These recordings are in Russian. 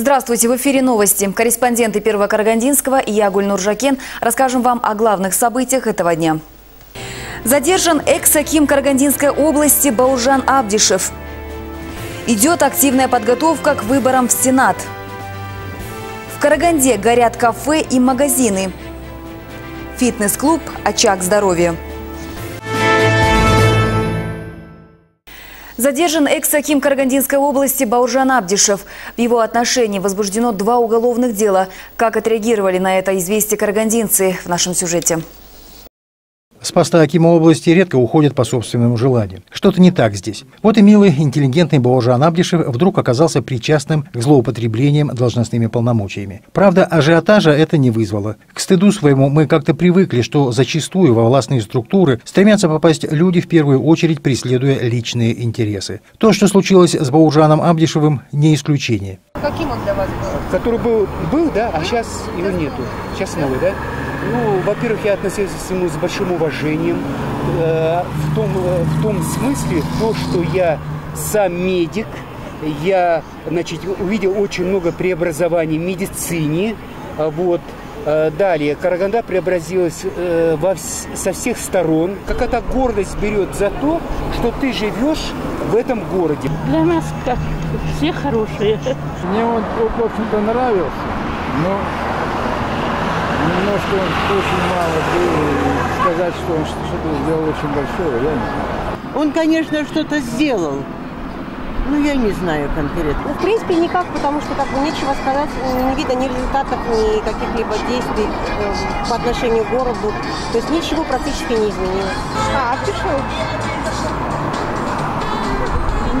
Здравствуйте, в эфире новости. Корреспонденты Первого Карагандинского и я, Гульнур Жакен, расскажем вам о главных событиях этого дня. Задержан экс-аким Карагандинской области Баужан Абдишев. Идет активная подготовка к выборам в Сенат. В Караганде горят кафе и магазины. Фитнес-клуб «Очаг здоровья». Задержан экс-аким Карагандинской области Бауржан Абдишев. В его отношении возбуждено два уголовных дела. Как отреагировали на это известие карагандинцы в нашем сюжете? С поста Акима области редко уходят по собственному желанию. Что-то не так здесь. Вот и милый, интеллигентный Баужан Абдишев вдруг оказался причастным к злоупотреблениям должностными полномочиями. Правда, ажиотажа это не вызвало. К стыду своему мы как-то привыкли, что зачастую во властные структуры стремятся попасть люди в первую очередь, преследуя личные интересы. То, что случилось с Баужаном Абдишевым, не исключение. Каким он для вас был? Который был, был, да, а сейчас его нету. Сейчас новый, да? Ну, во-первых, я относился к нему с большим уважением. Э, в, том, э, в том смысле, то, что я сам медик, я, значит, увидел очень много преобразований в медицине. А вот. Э, далее, Караганда преобразилась э, во, со всех сторон. Какая-то гордость берет за то, что ты живешь в этом городе. Для нас как все хорошие. Мне он, в общем-то, нравился, но немножко он очень мало был. Сказать, что он что-то сделал очень большое, я не знаю. Он, конечно, что-то сделал. Ну, я не знаю конкретно. Ну, в принципе, никак, потому что как бы нечего сказать, не видно ни результатов, ни каких-либо действий э, по отношению к городу. То есть ничего практически не изменилось. А, пришел.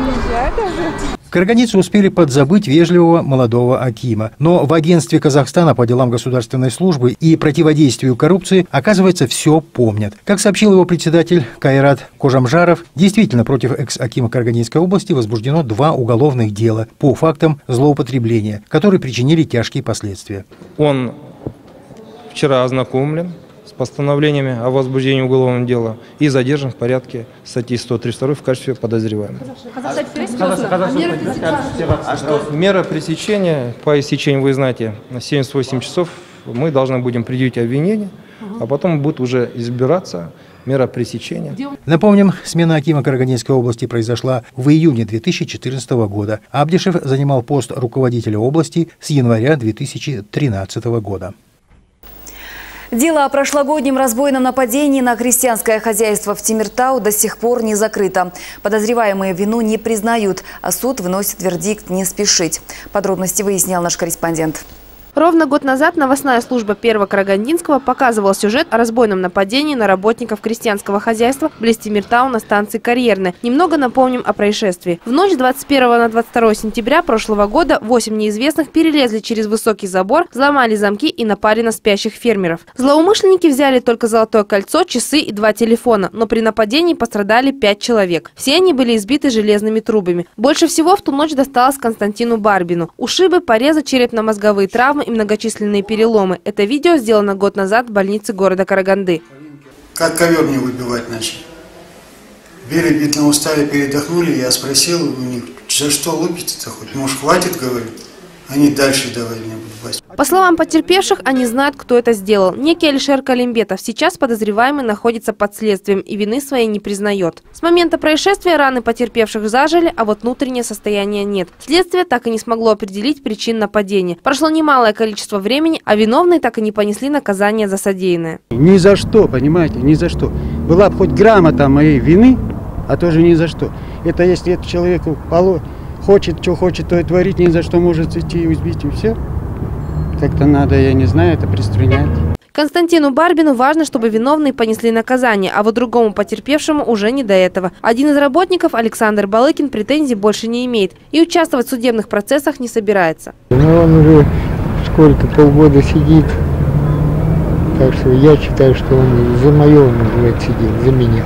Нельзя даже. Карагандинцы успели подзабыть вежливого молодого Акима. Но в агентстве Казахстана по делам государственной службы и противодействию коррупции, оказывается, все помнят. Как сообщил его председатель Кайрат Кожамжаров, действительно против экс-Акима Карагандинской области возбуждено два уголовных дела по фактам злоупотребления, которые причинили тяжкие последствия. Он вчера ознакомлен постановлениями о возбуждении уголовного дела и задержан в порядке статьи 132 в качестве подозреваемого. Мера пресечения по истечению, вы знаете, на 78 часов мы должны будем предъявить обвинение, а потом будет уже избираться мера пресечения. Напомним, смена Акима Карагандинской области произошла в июне 2014 года. Абдишев занимал пост руководителя области с января 2013 года. Дело о прошлогоднем разбойном нападении на крестьянское хозяйство в Тимиртау до сих пор не закрыто. Подозреваемые вину не признают, а суд выносит вердикт не спешить. Подробности выяснял наш корреспондент. Ровно год назад новостная служба Первого Карагандинского показывала сюжет о разбойном нападении на работников крестьянского хозяйства близ Тимиртау на станции Карьерная. Немного напомним о происшествии. В ночь 21 на 22 сентября прошлого года восемь неизвестных перелезли через высокий забор, взломали замки и напали на спящих фермеров. Злоумышленники взяли только золотое кольцо, часы и два телефона, но при нападении пострадали пять человек. Все они были избиты железными трубами. Больше всего в ту ночь досталось Константину Барбину. Ушибы, порезы, черепно-мозговые травмы и многочисленные переломы. Это видео сделано год назад в больнице города Караганды. Как ковер мне выбивать начали. Били, видно, устали, передохнули. Я спросил у них, за что лупите-то хоть? Может, хватит, говорю. Они дальше давай мне по словам потерпевших, они знают, кто это сделал. Некий Алишер Калимбетов сейчас подозреваемый находится под следствием и вины своей не признает. С момента происшествия раны потерпевших зажили, а вот внутреннее состояние нет. Следствие так и не смогло определить причин нападения. Прошло немалое количество времени, а виновные так и не понесли наказание за содеянное. Ни за что, понимаете, ни за что. Была бы хоть грамота моей вины, а тоже ни за что. Это если это человеку хочет, что хочет, то и творить, ни за что может идти и избить, и все. Как-то надо, я не знаю, это приструнять. Константину Барбину важно, чтобы виновные понесли наказание, а вот другому потерпевшему уже не до этого. Один из работников, Александр Балыкин, претензий больше не имеет и участвовать в судебных процессах не собирается. Ну, он уже сколько, полгода сидит. Так что я считаю, что он за мое, он, сидит, за меня.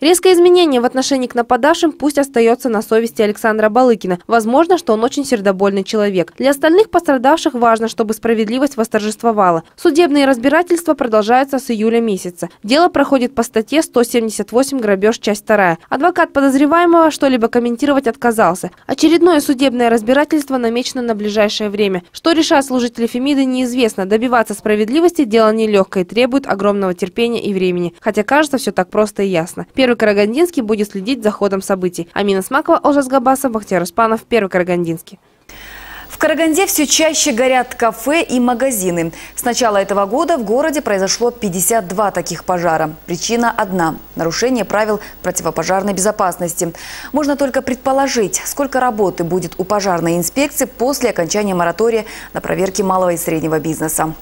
Резкое изменение в отношении к нападавшим пусть остается на совести Александра Балыкина. Возможно, что он очень сердобольный человек. Для остальных пострадавших важно, чтобы справедливость восторжествовала. Судебные разбирательства продолжаются с июля месяца. Дело проходит по статье 178 «Грабеж. Часть 2». Адвокат подозреваемого что-либо комментировать отказался. Очередное судебное разбирательство намечено на ближайшее время. Что решат служители Фемиды, неизвестно. Добиваться справедливости – дело нелегкое и требует огромного терпения и времени. Хотя кажется, все так просто и ясно. Первый Карагандинский будет следить за ходом событий. Амина Смакова, Олжас Габасов, Бахтияр Успанов, Первый Карагандинский. В Караганде все чаще горят кафе и магазины. С начала этого года в городе произошло 52 таких пожара. Причина одна – нарушение правил противопожарной безопасности. Можно только предположить, сколько работы будет у пожарной инспекции после окончания моратория на проверки малого и среднего бизнеса.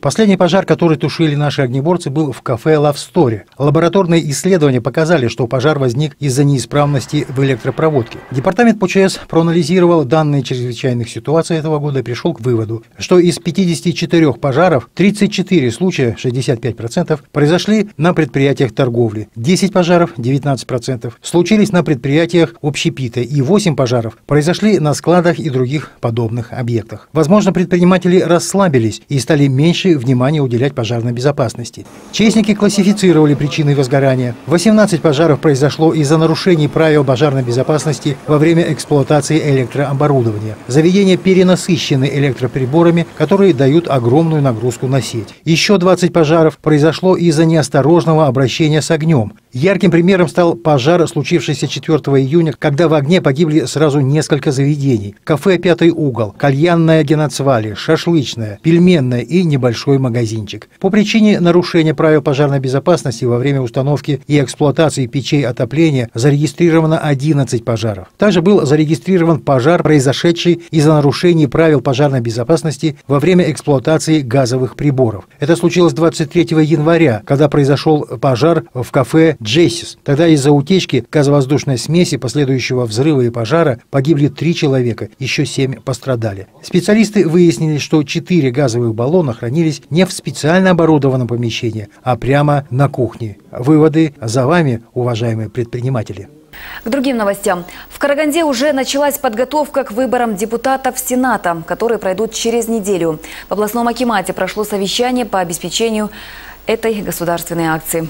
Последний пожар, который тушили наши огнеборцы, был в кафе Love Story. Лабораторные исследования показали, что пожар возник из-за неисправности в электропроводке. Департамент ПЧС проанализировал данные чрезвычайных ситуаций этого года и пришел к выводу, что из 54 пожаров 34 случая, 65%, произошли на предприятиях торговли, 10 пожаров, 19%, случились на предприятиях общепита и 8 пожаров произошли на складах и других подобных объектах. Возможно, предприниматели расслабились и стали меньше больше внимания уделять пожарной безопасности. Честники классифицировали причины возгорания. 18 пожаров произошло из-за нарушений правил пожарной безопасности во время эксплуатации электрооборудования. Заведения перенасыщены электроприборами, которые дают огромную нагрузку на сеть. Еще 20 пожаров произошло из-за неосторожного обращения с огнем. Ярким примером стал пожар, случившийся 4 июня, когда в огне погибли сразу несколько заведений. Кафе «Пятый угол», кальянная Геноцвали, шашлычная, пельменная и небольшой магазинчик. По причине нарушения правил пожарной безопасности во время установки и эксплуатации печей отопления зарегистрировано 11 пожаров. Также был зарегистрирован пожар, произошедший из-за нарушений правил пожарной безопасности во время эксплуатации газовых приборов. Это случилось 23 января, когда произошел пожар в кафе «Джессис». Тогда из-за утечки газовоздушной смеси, последующего взрыва и пожара, погибли три человека, еще семь пострадали. Специалисты выяснили, что четыре газовых баллона хранились не в специально оборудованном помещении, а прямо на кухне. Выводы за вами, уважаемые предприниматели. К другим новостям. В Караганде уже началась подготовка к выборам депутатов Сената, которые пройдут через неделю. В областном Акимате прошло совещание по обеспечению этой государственной акции.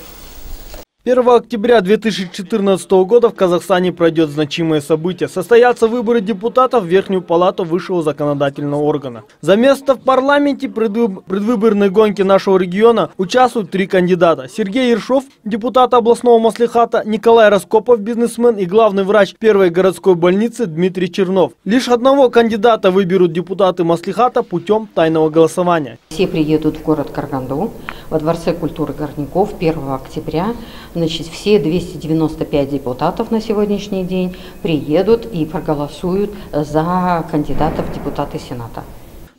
1 октября 2014 года в Казахстане пройдет значимое событие. Состоятся выборы депутатов в Верхнюю палату высшего законодательного органа. За место в парламенте предвыборной гонки нашего региона участвуют три кандидата. Сергей Ершов, депутат областного маслихата, Николай Раскопов, бизнесмен и главный врач первой городской больницы Дмитрий Чернов. Лишь одного кандидата выберут депутаты маслихата путем тайного голосования. Все приедут в город Карганду во Дворце культуры Горняков 1 октября. Значит, все 295 депутатов на сегодняшний день приедут и проголосуют за кандидатов в депутаты Сената.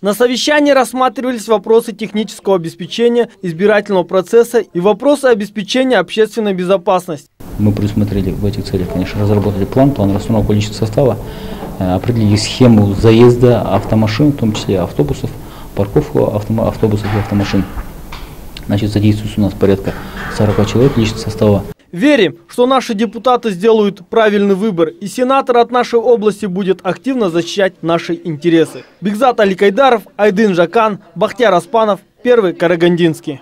На совещании рассматривались вопросы технического обеспечения избирательного процесса и вопросы обеспечения общественной безопасности. Мы предусмотрели в этих целях, конечно, разработали план, план расстановки личного состава, э, определили схему заезда автомашин, в том числе автобусов, парковку автобусов и автомашин. Значит, задействуется у нас порядка 40 человек личного состава. Верим, что наши депутаты сделают правильный выбор, и сенатор от нашей области будет активно защищать наши интересы. Бигзат Аликайдаров, Айдын Жакан, Бахтяр Аспанов, Первый Карагандинский.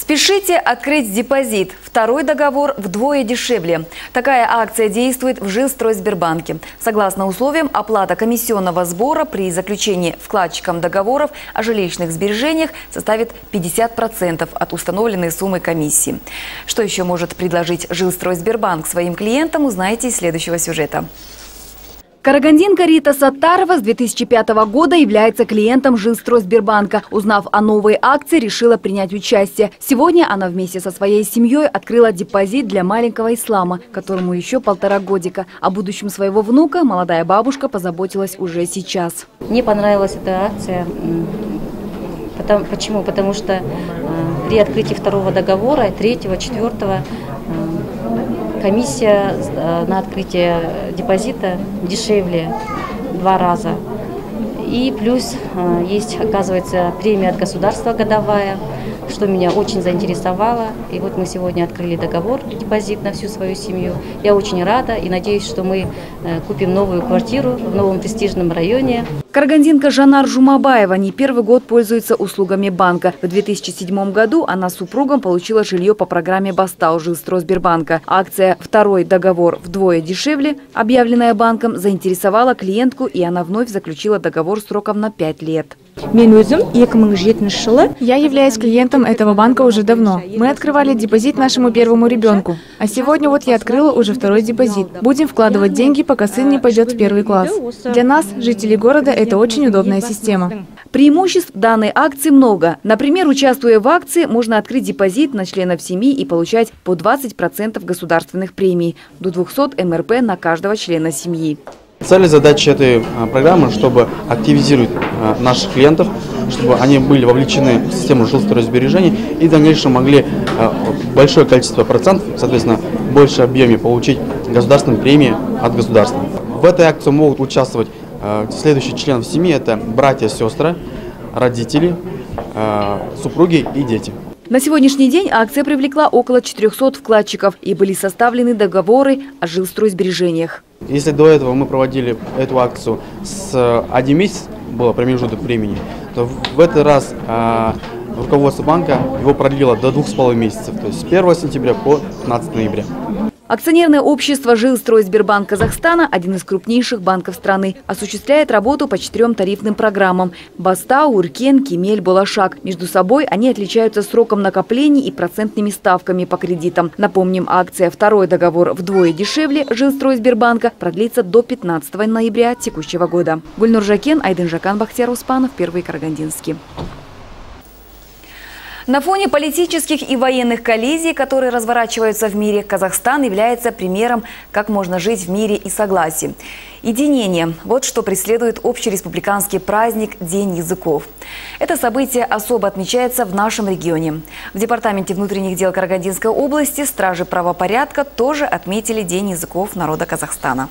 Спешите открыть депозит. Второй договор вдвое дешевле. Такая акция действует в Жилстройсбербанке. Согласно условиям, оплата комиссионного сбора при заключении вкладчиком договоров о жилищных сбережениях составит 50% от установленной суммы комиссии. Что еще может предложить Жилстройсбербанк своим клиентам, узнаете из следующего сюжета. Карагандинка Рита Саттарова с 2005 года является клиентом Жилстройсбербанка. Узнав о новой акции, решила принять участие. Сегодня она вместе со своей семьей открыла депозит для маленького ислама, которому еще полтора годика. О будущем своего внука молодая бабушка позаботилась уже сейчас. Мне понравилась эта акция. Потому, почему? Потому что э, при открытии второго договора, третьего, четвертого, комиссия э, на открытие депозита дешевле два раза. И плюс э, есть, оказывается, премия от государства годовая, что меня очень заинтересовало. И вот мы сегодня открыли договор депозит на всю свою семью. Я очень рада и надеюсь, что мы э, купим новую квартиру в новом престижном районе. Карагандинка Жанар Жумабаева не первый год пользуется услугами банка. В 2007 году она с супругом получила жилье по программе «Бастау» Жилстройсбербанка. Акция «Второй договор вдвое дешевле», объявленная банком, заинтересовала клиентку, и она вновь заключила договор сроком на 5 лет. Я являюсь клиентом этого банка уже давно. Мы открывали депозит нашему первому ребенку. А сегодня вот я открыла уже второй депозит. Будем вкладывать деньги, пока сын не пойдет в первый класс. Для нас, жителей города, это очень удобная система. Преимуществ данной акции много. Например, участвуя в акции, можно открыть депозит на членов семьи и получать по 20% государственных премий, до 200 МРП на каждого члена семьи. Цель и задача этой а, программы, чтобы активизировать а, наших клиентов, чтобы они были вовлечены в систему жилстройсбережений и в дальнейшем могли а, большое количество процентов, соответственно, больше объеме получить государственные премии от государства. В этой акции могут участвовать следующие члены семьи, это братья, сестры, родители, супруги и дети. На сегодняшний день акция привлекла около 400 вкладчиков и были составлены договоры о жилстройсбережениях. Если до этого мы проводили эту акцию с один месяц, было промежуток времени, то в этот раз э, руководство банка его продлило до двух с половиной месяцев, то есть с 1 сентября по 15 ноября. Акционерное общество «Жилстройсбербанк Казахстана» – один из крупнейших банков страны. Осуществляет работу по четырем тарифным программам – Бастау, Уркен, Кемель, Балашак. Между собой они отличаются сроком накоплений и процентными ставками по кредитам. Напомним, акция «Второй договор вдвое дешевле» «Жилстройсбербанка» продлится до 15 ноября текущего года. Гульнур Жакен, Айдын Жакан, Бахтияр Успанов, Первый Карагандинский. На фоне политических и военных коллизий, которые разворачиваются в мире, Казахстан является примером, как можно жить в мире и согласии. Единение – вот что преследует общереспубликанский праздник День языков. Это событие особо отмечается в нашем регионе. В Департаменте внутренних дел Карагандинской области стражи правопорядка тоже отметили День языков народа Казахстана.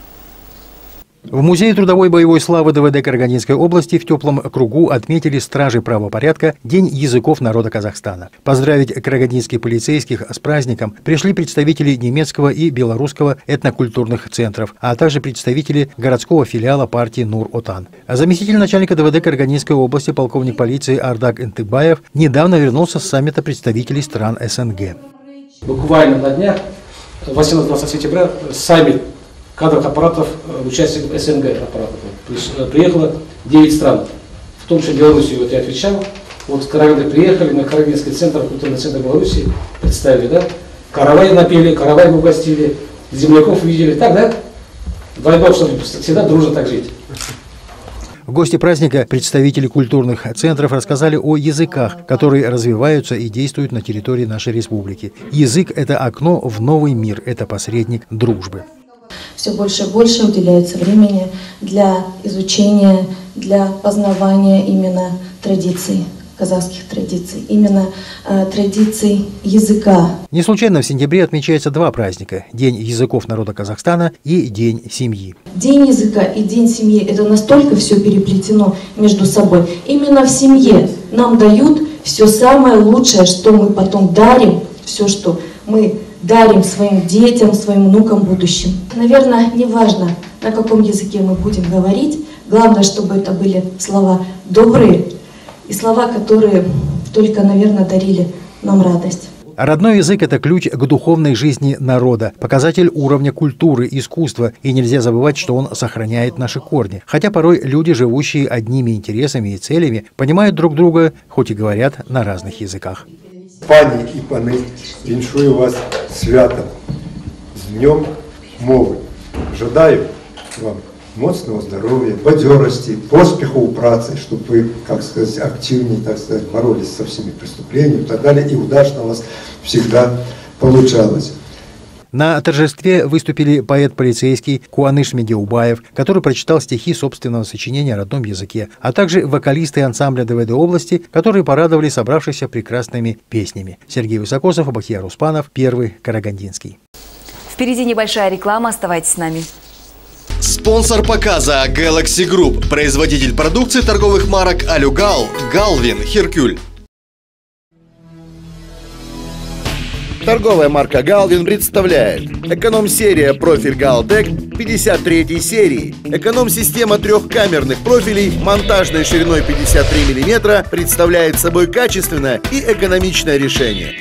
В Музее трудовой боевой славы ДВД Карагандинской области в теплом кругу отметили стражи правопорядка День языков народа Казахстана. Поздравить карагандинских полицейских с праздником пришли представители немецкого и белорусского этнокультурных центров, а также представители городского филиала партии Нур-Отан. Заместитель начальника ДВД Карагандинской области полковник полиции Ардак Интыбаев недавно вернулся с саммита представителей стран СНГ. Буквально на днях, 18-20 сентября, саммит кадровых аппаратов, э, участников СНГ аппаратов. То есть э, приехало 9 стран, в том числе Белоруссию, вот я отвечал. Вот с Караганды приехали, на Карагандинский центр, культурный центр Беларуси, представили, да? Каравай напели, каравай угостили, земляков увидели, так, да? Двойной, чтобы всегда дружно так жить. Гости праздника, представители культурных центров рассказали о языках, которые развиваются и действуют на территории нашей республики. Язык – это окно в новый мир, это посредник дружбы все больше и больше уделяется времени для изучения, для познавания именно традиций казахских традиций, именно э, традиций языка. Не случайно в сентябре отмечается два праздника – День языков народа Казахстана и День семьи. День языка и День семьи – это настолько все переплетено между собой. Именно в семье нам дают все самое лучшее, что мы потом дарим, все, что мы дарим своим детям, своим внукам будущим. Наверное, неважно, на каком языке мы будем говорить, главное, чтобы это были слова добрые и слова, которые только, наверное, дарили нам радость. Родной язык – это ключ к духовной жизни народа, показатель уровня культуры, искусства, и нельзя забывать, что он сохраняет наши корни. Хотя порой люди, живущие одними интересами и целями, понимают друг друга, хоть и говорят на разных языках Пані і пани, віншую вас святом, з Днем мови. Жадаю вам моцного здоровья, бадерости, поспеху у праці, чтобы вы, как сказать, активнее, так сказать, боролись со всеми преступлениями и так далее, и удачно у вас всегда получалось. На торжестве выступили поэт-полицейский Куаныш Медиубаев, который прочитал стихи собственного сочинения о родном языке, а также вокалисты ансамбля ДВД области, которые порадовали собравшихся прекрасными песнями. Сергей Высокосов, Абахьяр Успанов, Первый Карагандинский. Впереди небольшая реклама, оставайтесь с нами. Спонсор показа Galaxy Group, производитель продукции торговых марок Алюгал, Галвин, Херкюль. Торговая марка Галвин представляет Эконом-серия профиль Галтек 53 серии. Эконом-система трехкамерных профилей монтажной шириной 53 мм представляет собой качественное и экономичное решение.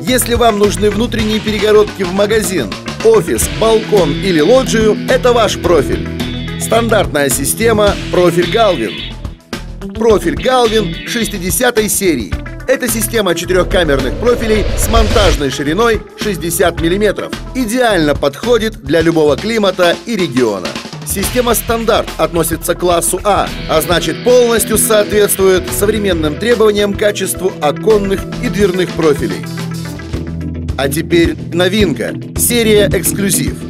Если вам нужны внутренние перегородки в магазин, офис, балкон или лоджию, это ваш профиль. Стандартная система профиль Галвин. Профиль Галвин 60 серии. Это система четырехкамерных профилей с монтажной шириной 60 мм. Идеально подходит для любого климата и региона. Система стандарт относится к классу А, а значит полностью соответствует современным требованиям качеству оконных и дверных профилей. А теперь новинка. Серия «Эксклюзив».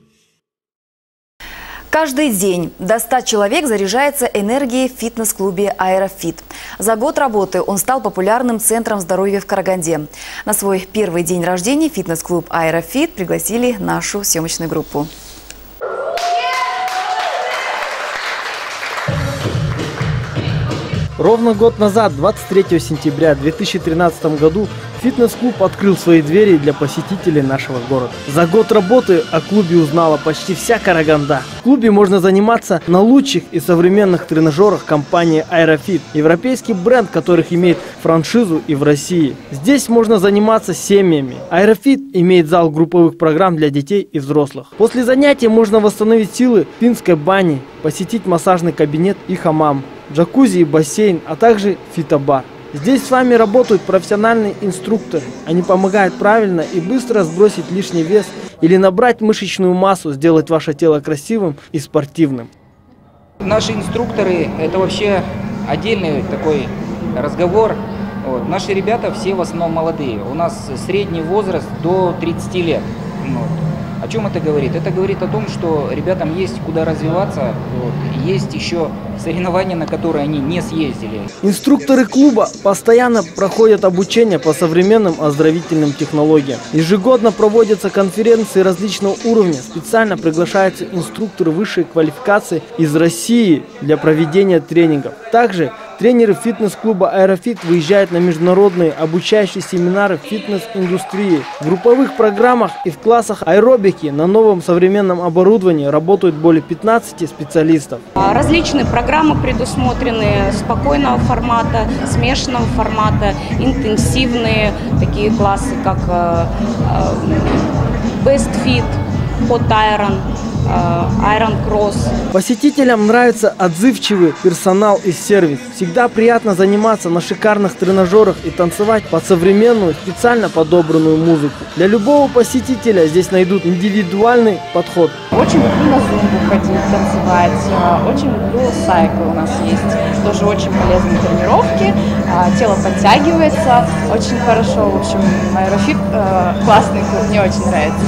Каждый день до 100 человек заряжается энергией в фитнес-клубе «Аэрофит». За год работы он стал популярным центром здоровья в Караганде. На свой первый день рождения фитнес-клуб «Аэрофит» пригласили нашу съемочную группу. Ровно год назад, 23 сентября 2013 году, фитнес-клуб открыл свои двери для посетителей нашего города. За год работы о клубе узнала почти вся Караганда. В клубе можно заниматься на лучших и современных тренажерах компании Aerofit, европейский бренд, которых имеет франшизу и в России. Здесь можно заниматься семьями. Aerofit имеет зал групповых программ для детей и взрослых. После занятий можно восстановить силы в финской бане, посетить массажный кабинет и хамам джакузи и бассейн, а также фитобар. Здесь с вами работают профессиональные инструкторы. Они помогают правильно и быстро сбросить лишний вес или набрать мышечную массу, сделать ваше тело красивым и спортивным. Наши инструкторы – это вообще отдельный такой разговор. Вот. Наши ребята все в основном молодые. У нас средний возраст до 30 лет. Вот. Чем это говорит? Это говорит о том, что ребятам есть куда развиваться, вот, есть еще соревнования, на которые они не съездили. Инструкторы клуба постоянно проходят обучение по современным оздоровительным технологиям. Ежегодно проводятся конференции различного уровня. Специально приглашаются инструкторы высшей квалификации из России для проведения тренингов. Также Тренеры фитнес-клуба «Аэрофит» выезжают на международные обучающие семинары фитнес-индустрии. В групповых программах и в классах аэробики на новом современном оборудовании работают более 15 специалистов. Различные программы предусмотрены спокойного формата, смешанного формата, интенсивные такие классы, как Best Fit, Hot Iron, Iron Cross. Посетителям нравится отзывчивый персонал и сервис. Всегда приятно заниматься на шикарных тренажерах и танцевать под современную, специально подобранную музыку. Для любого посетителя здесь найдут индивидуальный подход. Очень люблю на зумбу ходить, танцевать. Очень люблю cycle у нас есть. Тоже очень полезные тренировки. Тело подтягивается. Очень хорошо. В общем, аэрофит классный клуб. Мне очень нравится.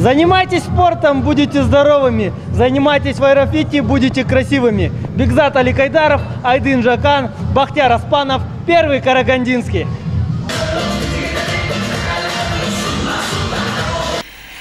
Занимайтесь спортом, будете здоровыми. Занимайтесь в аэрофите, будете красивыми. Бигзат Аликайдаров, Айдын Жакан, Бахтяр Аспанов, первый Карагандинский.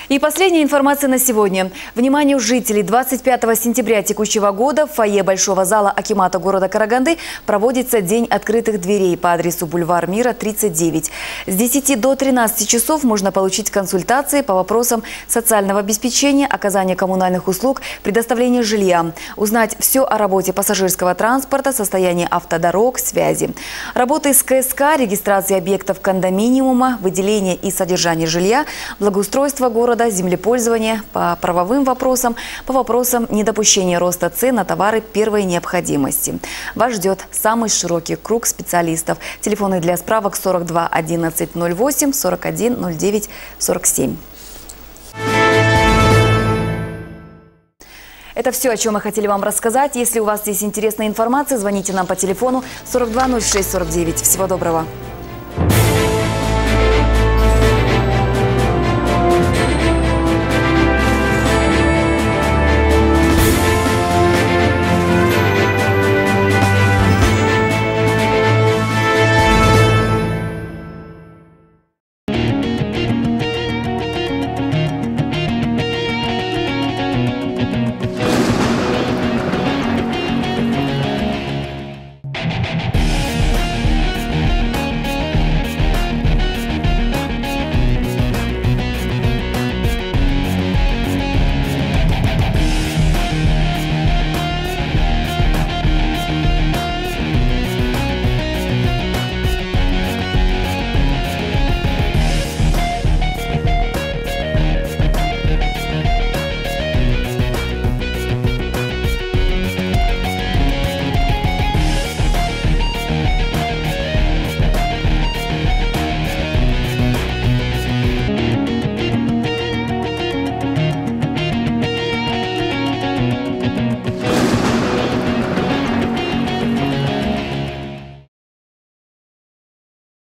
И последняя информация на сегодня. Вниманию жителей 25 сентября текущего года в фойе Большого зала Акимата города Караганды проводится День открытых дверей по адресу бульвар Мира, 39. С 10 до 13 часов можно получить консультации по вопросам социального обеспечения, оказания коммунальных услуг, предоставления жилья, узнать все о работе пассажирского транспорта, состоянии автодорог, связи. Работы с КСК, регистрации объектов кондоминиума, выделение и содержание жилья, благоустройство города города, землепользования, по правовым вопросам, по вопросам недопущения роста цен на товары первой необходимости. Вас ждет самый широкий круг специалистов. Телефоны для справок 42 11 08 41 09 47. Это все, о чем мы хотели вам рассказать. Если у вас есть интересная информация, звоните нам по телефону 420649. Всего доброго.